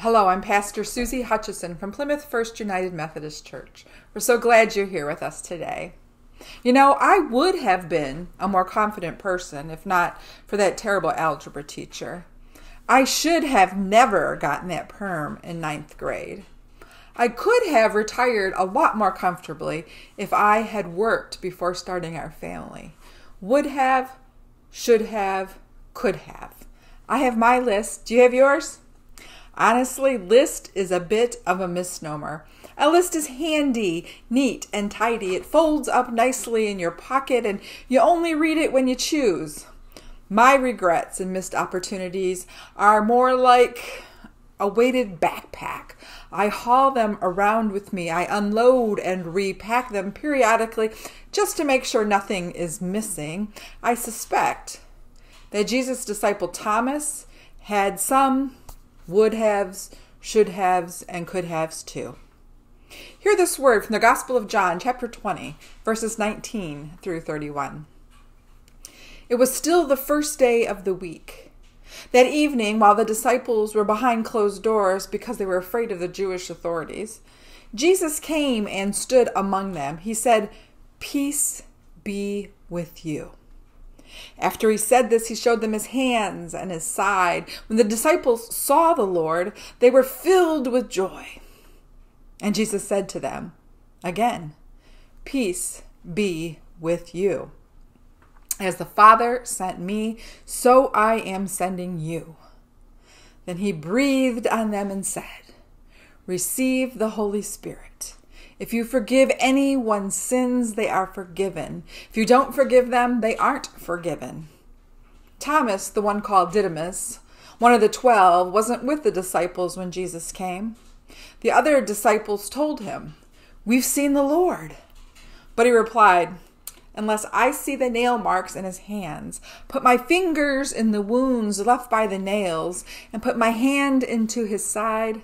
Hello, I'm Pastor Suzy Hutchison from Plymouth First United Methodist Church. We're so glad you're here with us today. You know, I would have been a more confident person if not for that terrible algebra teacher. I should have never gotten that perm in ninth grade. I could have retired a lot more comfortably if I had worked before starting our family. Would have, should have, could have. I have my list. Do you have yours? Honestly, list is a bit of a misnomer. A list is handy, neat, and tidy. It folds up nicely in your pocket, and you only read it when you choose. My regrets and missed opportunities are more like a weighted backpack. I haul them around with me. I unload and repack them periodically just to make sure nothing is missing. I suspect that Jesus' disciple Thomas had some would haves, should haves, and could haves too. Hear this word from the Gospel of John, chapter 20, verses 19 through 31. It was still the first day of the week. That evening, while the disciples were behind closed doors because they were afraid of the Jewish authorities, Jesus came and stood among them. He said, Peace be with you. After he said this, he showed them his hands and his side. When the disciples saw the Lord, they were filled with joy. And Jesus said to them, Again, peace be with you. As the Father sent me, so I am sending you. Then he breathed on them and said, Receive the Holy Spirit. If you forgive anyone's sins, they are forgiven. If you don't forgive them, they aren't forgiven. Thomas, the one called Didymus, one of the twelve, wasn't with the disciples when Jesus came. The other disciples told him, We've seen the Lord. But he replied, Unless I see the nail marks in his hands, put my fingers in the wounds left by the nails, and put my hand into his side,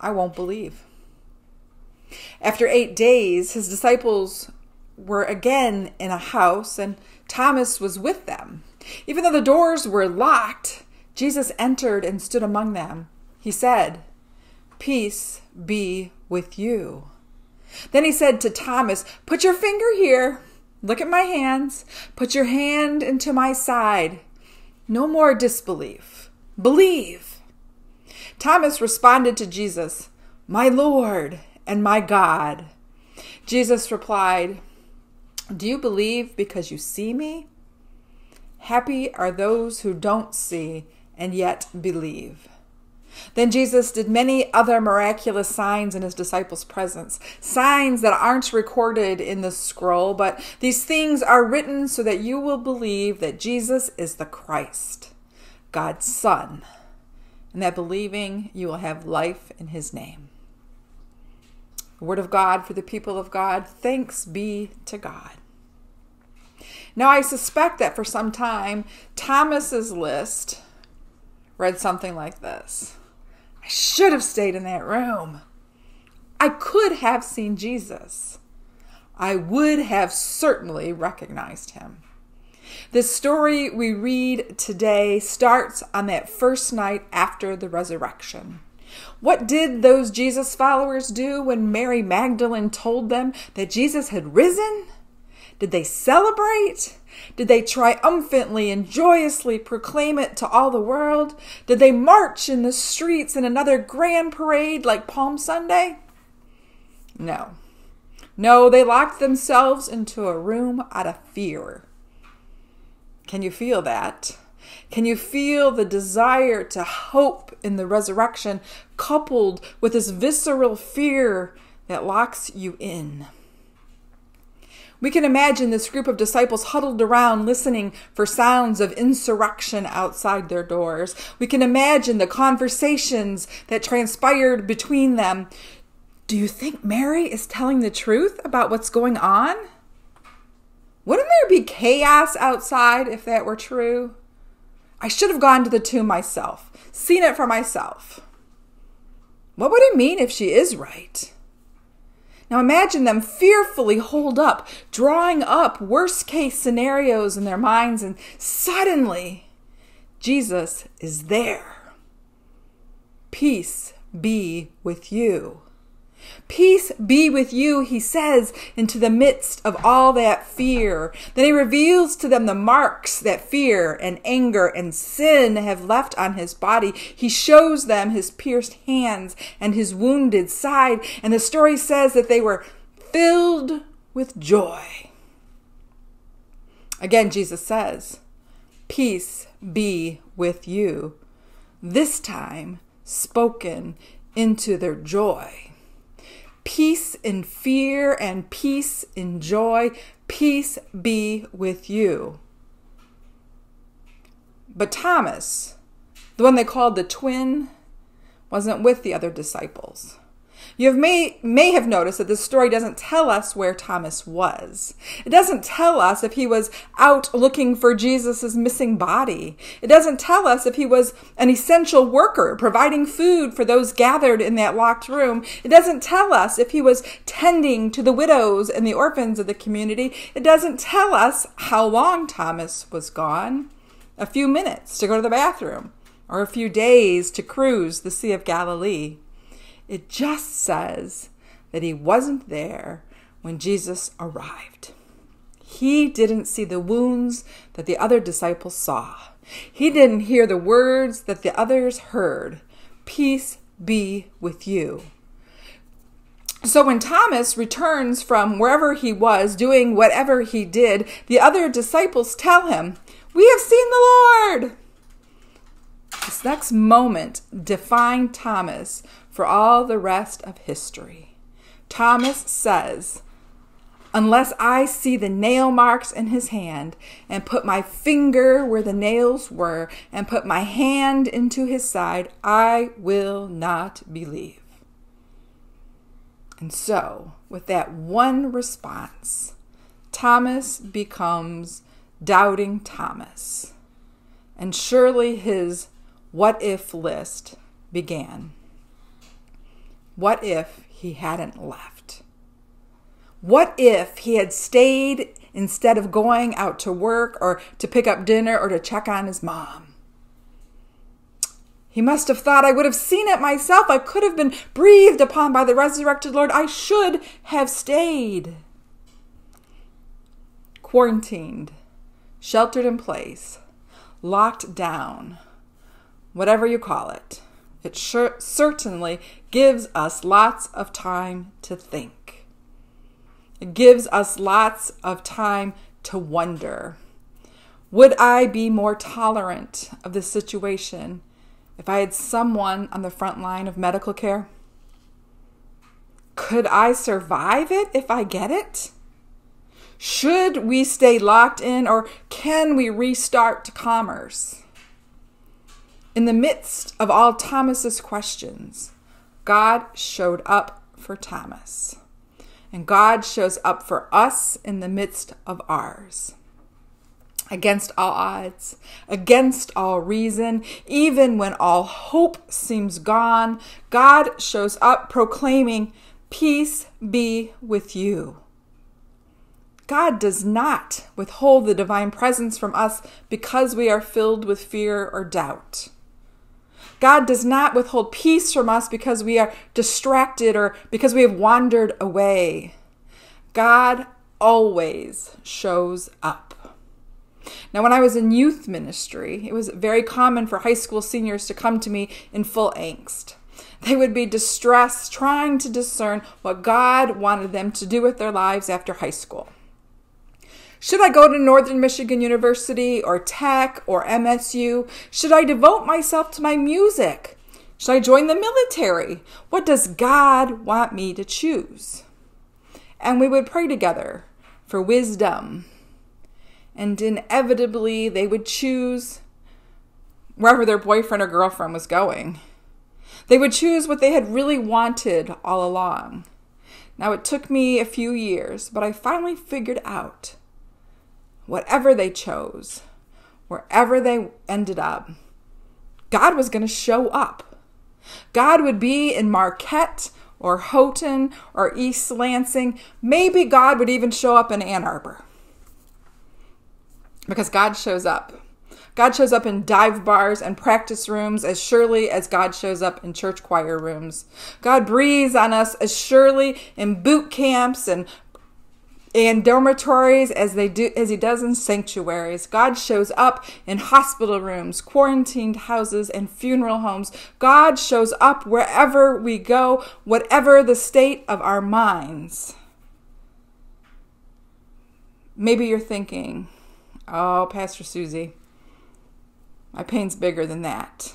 I won't believe. After eight days, his disciples were again in a house, and Thomas was with them. Even though the doors were locked, Jesus entered and stood among them. He said, Peace be with you. Then he said to Thomas, Put your finger here. Look at my hands. Put your hand into my side. No more disbelief. Believe. Thomas responded to Jesus, My Lord and my God. Jesus replied, Do you believe because you see me? Happy are those who don't see and yet believe. Then Jesus did many other miraculous signs in his disciples' presence, signs that aren't recorded in the scroll, but these things are written so that you will believe that Jesus is the Christ, God's Son, and that believing you will have life in his name. Word of God for the people of God. Thanks be to God. Now, I suspect that for some time, Thomas's list read something like this I should have stayed in that room. I could have seen Jesus. I would have certainly recognized him. The story we read today starts on that first night after the resurrection. What did those Jesus followers do when Mary Magdalene told them that Jesus had risen? Did they celebrate? Did they triumphantly and joyously proclaim it to all the world? Did they march in the streets in another grand parade like Palm Sunday? No. No, they locked themselves into a room out of fear. Can you feel that? Can you feel the desire to hope in the resurrection coupled with this visceral fear that locks you in? We can imagine this group of disciples huddled around listening for sounds of insurrection outside their doors. We can imagine the conversations that transpired between them. Do you think Mary is telling the truth about what's going on? Wouldn't there be chaos outside if that were true? I should have gone to the tomb myself, seen it for myself. What would it mean if she is right? Now imagine them fearfully holed up, drawing up worst case scenarios in their minds, and suddenly Jesus is there. Peace be with you. Peace be with you, he says, into the midst of all that fear. Then he reveals to them the marks that fear and anger and sin have left on his body. He shows them his pierced hands and his wounded side. And the story says that they were filled with joy. Again, Jesus says, Peace be with you. This time spoken into their joy peace in fear and peace in joy. Peace be with you. But Thomas, the one they called the twin, wasn't with the other disciples. You may, may have noticed that this story doesn't tell us where Thomas was. It doesn't tell us if he was out looking for Jesus' missing body. It doesn't tell us if he was an essential worker providing food for those gathered in that locked room. It doesn't tell us if he was tending to the widows and the orphans of the community. It doesn't tell us how long Thomas was gone. A few minutes to go to the bathroom, or a few days to cruise the Sea of Galilee. It just says that he wasn't there when Jesus arrived. He didn't see the wounds that the other disciples saw. He didn't hear the words that the others heard. Peace be with you. So when Thomas returns from wherever he was, doing whatever he did, the other disciples tell him, We have seen the Lord. This next moment defined Thomas for all the rest of history. Thomas says, Unless I see the nail marks in his hand, and put my finger where the nails were, and put my hand into his side, I will not believe. And so, with that one response, Thomas becomes doubting Thomas. And surely his what if list began. What if he hadn't left? What if he had stayed instead of going out to work or to pick up dinner or to check on his mom? He must have thought I would have seen it myself. I could have been breathed upon by the resurrected Lord. I should have stayed. Quarantined, sheltered in place, locked down, whatever you call it. It sure, certainly gives us lots of time to think. It gives us lots of time to wonder. Would I be more tolerant of the situation if I had someone on the front line of medical care? Could I survive it if I get it? Should we stay locked in or can we restart commerce? In the midst of all Thomas's questions, God showed up for Thomas. And God shows up for us in the midst of ours. Against all odds, against all reason, even when all hope seems gone, God shows up proclaiming, Peace be with you. God does not withhold the divine presence from us because we are filled with fear or doubt. God does not withhold peace from us because we are distracted or because we have wandered away. God always shows up. Now, when I was in youth ministry, it was very common for high school seniors to come to me in full angst. They would be distressed, trying to discern what God wanted them to do with their lives after high school. Should I go to Northern Michigan University or Tech or MSU? Should I devote myself to my music? Should I join the military? What does God want me to choose? And we would pray together for wisdom. And inevitably, they would choose wherever their boyfriend or girlfriend was going. They would choose what they had really wanted all along. Now, it took me a few years, but I finally figured out whatever they chose, wherever they ended up, God was going to show up. God would be in Marquette or Houghton or East Lansing. Maybe God would even show up in Ann Arbor. Because God shows up. God shows up in dive bars and practice rooms as surely as God shows up in church choir rooms. God breathes on us as surely in boot camps and and dormitories as they do as he does in sanctuaries. God shows up in hospital rooms, quarantined houses, and funeral homes. God shows up wherever we go, whatever the state of our minds. Maybe you're thinking, oh, Pastor Suzy, my pain's bigger than that.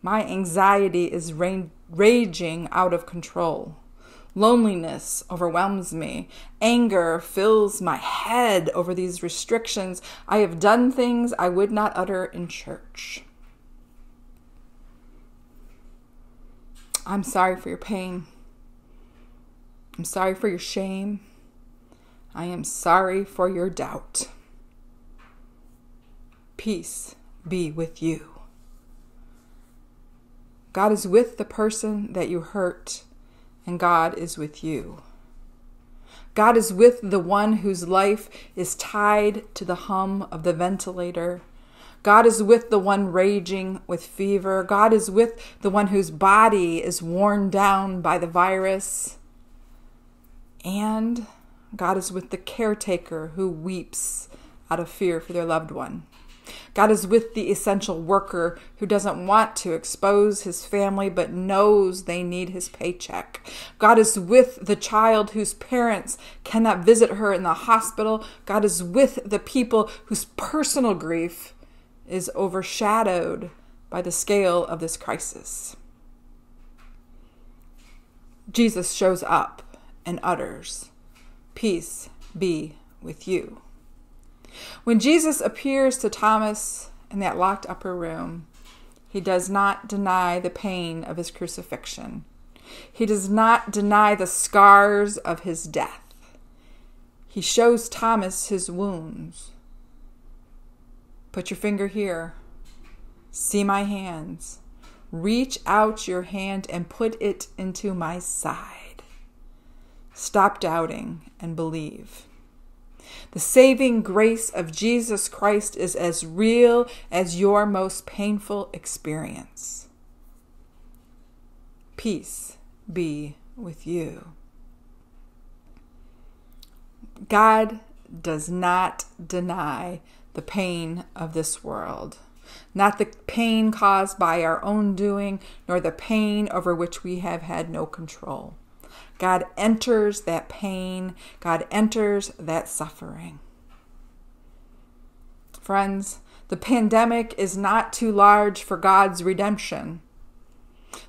My anxiety is raging out of control. Loneliness overwhelms me. Anger fills my head over these restrictions. I have done things I would not utter in church. I'm sorry for your pain. I'm sorry for your shame. I am sorry for your doubt. Peace be with you. God is with the person that you hurt, and God is with you. God is with the one whose life is tied to the hum of the ventilator. God is with the one raging with fever. God is with the one whose body is worn down by the virus. And God is with the caretaker who weeps out of fear for their loved one. God is with the essential worker who doesn't want to expose his family but knows they need his paycheck. God is with the child whose parents cannot visit her in the hospital. God is with the people whose personal grief is overshadowed by the scale of this crisis. Jesus shows up and utters, Peace be with you. When Jesus appears to Thomas in that locked upper room, he does not deny the pain of his crucifixion. He does not deny the scars of his death. He shows Thomas his wounds. Put your finger here. See my hands. Reach out your hand and put it into my side. Stop doubting and believe. The saving grace of Jesus Christ is as real as your most painful experience. Peace be with you. God does not deny the pain of this world, not the pain caused by our own doing, nor the pain over which we have had no control. God enters that pain, God enters that suffering. Friends, the pandemic is not too large for God's redemption.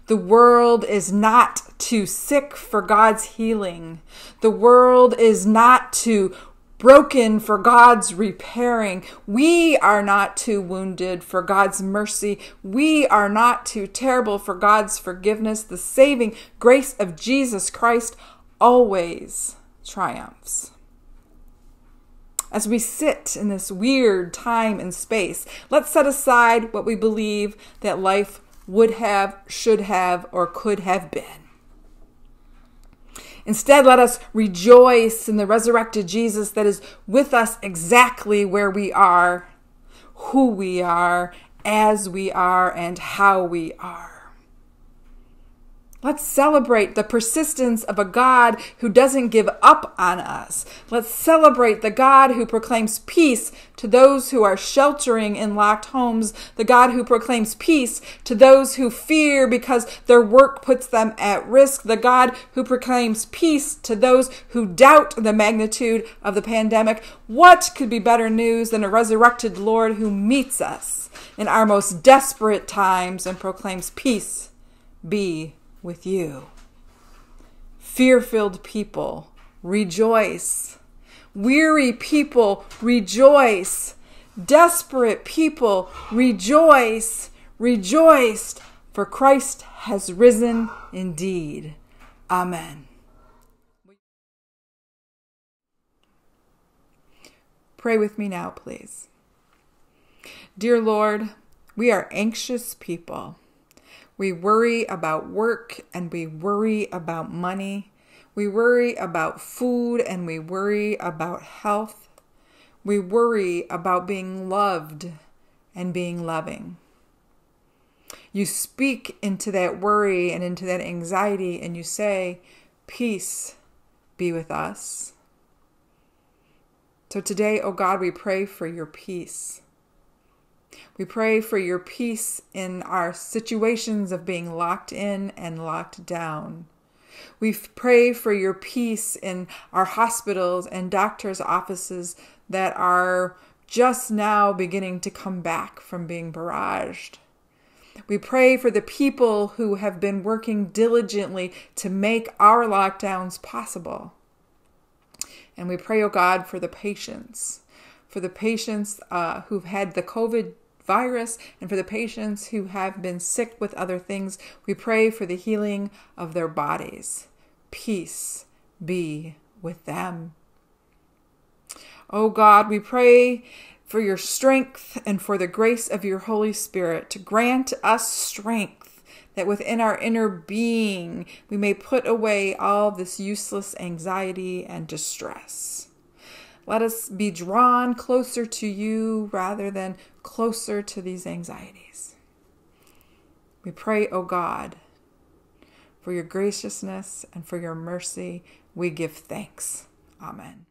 The world is not too sick for God's healing. The world is not too broken for God's repairing. We are not too wounded for God's mercy. We are not too terrible for God's forgiveness. The saving grace of Jesus Christ always triumphs. As we sit in this weird time and space, let's set aside what we believe that life would have, should have, or could have been. Instead, let us rejoice in the resurrected Jesus that is with us exactly where we are, who we are, as we are, and how we are. Let's celebrate the persistence of a God who doesn't give up on us. Let's celebrate the God who proclaims peace to those who are sheltering in locked homes, the God who proclaims peace to those who fear because their work puts them at risk, the God who proclaims peace to those who doubt the magnitude of the pandemic. What could be better news than a resurrected Lord who meets us in our most desperate times and proclaims peace be with you. Fear filled people, rejoice. Weary people, rejoice. Desperate people, rejoice. Rejoiced, for Christ has risen indeed. Amen. Pray with me now, please. Dear Lord, we are anxious people. We worry about work and we worry about money. We worry about food and we worry about health. We worry about being loved and being loving. You speak into that worry and into that anxiety, and you say, Peace be with us. So today, oh God, we pray for your peace. We pray for your peace in our situations of being locked in and locked down. We pray for your peace in our hospitals and doctors' offices that are just now beginning to come back from being barraged. We pray for the people who have been working diligently to make our lockdowns possible. And we pray, oh God, for the patients, for the patients uh, who've had the COVID virus, and for the patients who have been sick with other things. We pray for the healing of their bodies. Peace be with them. Oh God, we pray for your strength and for the grace of your Holy Spirit to grant us strength that within our inner being we may put away all this useless anxiety and distress. Let us be drawn closer to you rather than closer to these anxieties. We pray, O oh God, for your graciousness and for your mercy. We give thanks. Amen.